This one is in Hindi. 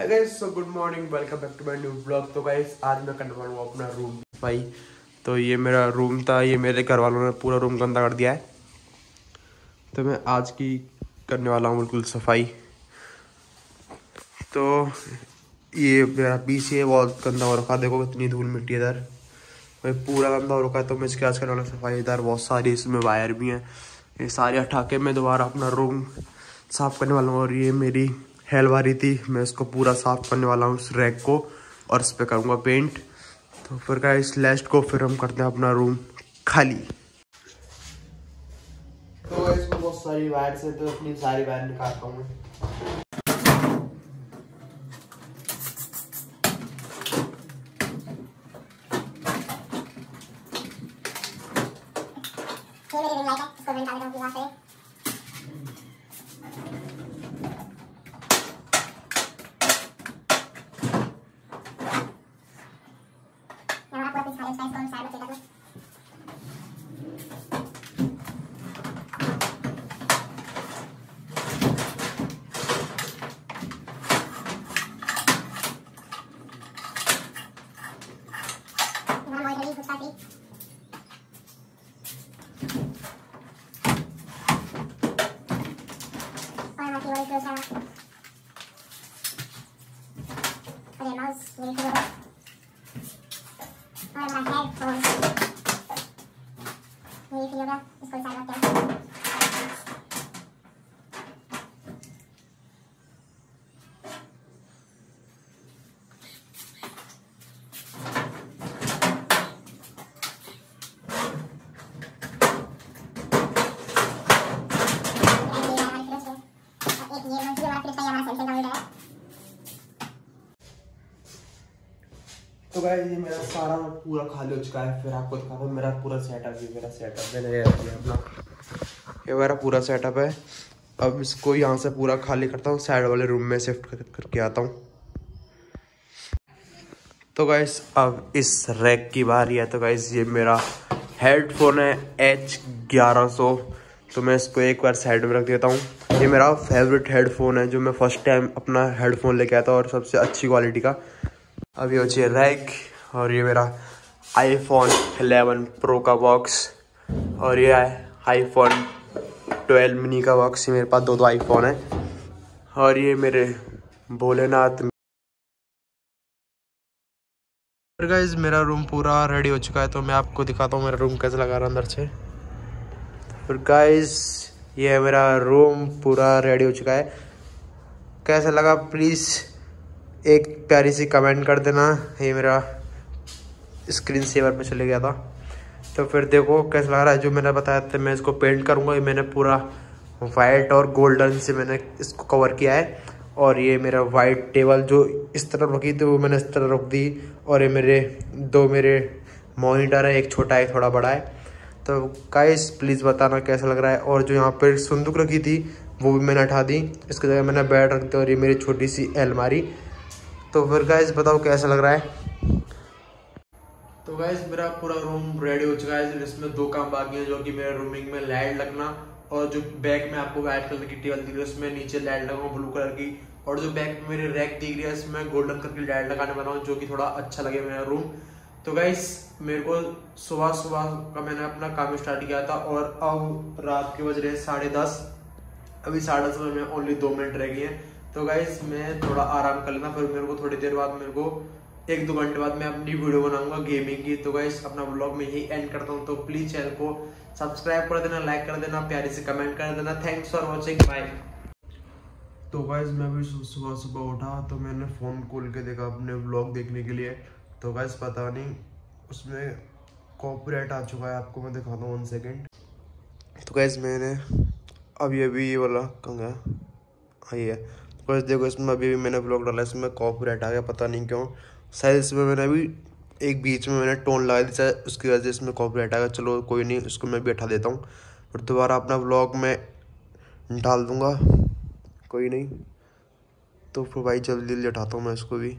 So good morning welcome back to my new blog तो गाइस आज मैं करने वाला हूँ अपना रूम भाई। तो ये मेरा रूम था, ये मेरे घर वालों ने पूरा रूम गंदा कर दिया है। तो मैं आज की करने वाला हूँ बिल्कुल सफ़ाई। तो ये मेरा पीछे है बहुत गंदा हो रखा देखो कितनी धूल मिट्टी इधर। भाई, पूरा गंदा हो रखा है। तो मैं इसके आज करने वाला सफ़ाई। इधर बहुत सारी इसमें वायर भी हैं। ये सारे हटा के मैं दोबारा अपना रूम साफ़ करने वाला हूँ और ये मेरी हेल वारी थी मैं इसको पूरा साफ़ करने वाला हूँ इस रैक को और इस पर करूँगा पेंट तो फिर क्या इस लेस्ट को फिर हम करते हैं अपना रूम खाली। तो इसमें बहुत सारी वायर से तो अपनी सारी वायर निकालता हूँ ये मेरी रिंग लाइट है इसको मैं निकाल देता हूँ वहाँ से मैं वहाँ पूरा पीस खा लिया उसका इसको साइड में फेंका दूँ वहाँ मोहित रही गुस्सा थी और वहाँ की वही क्लोज है और ये माउस मेरी फिर होगा और हमारा हेडफोन मेरी फिर होगा इसको साइड रखते हैं तो गाइस ये मेरा सारा पूरा खाली हो चुका है फिर आपको दिखाता हूँ मेरा पूरा सेटअप ये मेरा सेटअप मैंने ये अपना। ये मेरा पूरा सेटअप है। अब इसको यहाँ से पूरा खाली करता हूँ साइड वाले रूम में शिफ्ट कर, करके आता हूँ। तो गाइस अब इस रैक की बारी है। तो गाइस ये मेरा हेडफोन है एच ग्यारह सौ। तो मैं इसको एक बार साइड में रख देता हूँ। ये मेरा फेवरेट हेडफोन है जो मैं फ़र्स्ट टाइम अपना हेडफोन लेके आया था और सबसे अच्छी क्वालिटी का। अभी हो चाहिए रैक और ये मेरा आईफोन 11 प्रो का बॉक्स और ये है आईफोन 12 मिनी का बॉक्स मेरे पास दो दो आईफोन है और ये मेरे भोलेनाथ गाइज़ मेरा रूम पूरा रेडी हो चुका है तो मैं आपको दिखाता हूँ मेरा रूम कैसे लगा रहा अंदर से। फिर गाइज़ ये मेरा रूम पूरा रेडी हो चुका है। कैसा लगा प्लीज़ एक प्यारी सी कमेंट कर देना। ये मेरा स्क्रीन सेवर पे चले गया था। तो फिर देखो कैसा लग रहा है। जो मैंने बताया था, मैं इसको पेंट करूँगा। ये मैंने पूरा वाइट और गोल्डन से मैंने इसको कवर किया है। और ये मेरा वाइट टेबल जो इस तरफ़ रखी थी, वो मैंने इस तरह रख दी। और ये मेरे दो मेरे मॉनिटर है। एक छोटा है थोड़ा बड़ा है। तो गाइस प्लीज़ बताना कैसा लग रहा है। और जो यहाँ पर संदूक रखी थी, वो भी मैंने हटा दी। इसकी जगह मैंने बेड रख दिया और ये मेरी छोटी सी अलमारी। तो फिर गाइस बताओ कैसा लग रहा है? तो गाइस मेरा पूरा रूम रेडी हो चुका है। इसमें दो काम बाकी हैं, जो कि मेरे रूमिंग में लाइट लगना और जो बैक में आपको व्हाइट कलर की टेबल दिख रही है, उसमें नीचे लाइट लगाऊँ ब्लू कलर की। और जो में मेरी रैक दिख रही है, इसमें गोल्डन कलर की लाइट लगाने वाला हूँ, जो कि थोड़ा अच्छा लगे मेरा रूम तो गाइस मेरे को सुबह सुबह का मैंने अपना काम स्टार्ट किया था और अब रात के बज रहे हैं साढ़े दस। अभी साढ़े दस में ओनली दो मिनट रह गई हैं। तो गाइस मैं थोड़ा आराम कर लेना फिर मेरे को थोड़ी देर बाद मेरे को एक दो घंटे बाद मैं अपनी वीडियो बनाऊँगा गेमिंग की। तो गाइस अपना ब्लॉग में यही एंड करता हूँ। तो प्लीज़ चैनल को सब्सक्राइब कर देना लाइक कर देना, प्यारे से कमेंट कर देना। थैंक्स फॉर वॉचिंग बाय तो गाइस मैं भी सुबह सुबह उठा तो मैंने फ़ोन खोल के देखा अपने ब्लॉग देखने के लिए। तो गाइस पता नहीं, उसमें कॉपीराइट आ चुका है, आपको मैं दिखाता हूँ वन सेकेंड तो गाइस मैंने अभी अभी ये वाला कहाँ गया हाँ ये है। बस देखो इसमें अभी भी मैंने ब्लॉग डाला, इसमें कॉपीराइट आ गया, पता नहीं क्यों। शायद इसमें मैंने अभी एक बीच में मैंने टोन लगा दी, शायद उसकी वजह से इसमें कॉपीराइट आ गया। चलो कोई नहीं उसको मैं भी हटा देता हूँ। और दोबारा अपना ब्लॉग मैं डाल दूँगा। कोई नहीं। तो फिर भाई जल्दी जल्दी हटाता हूँ मैं इसको भी।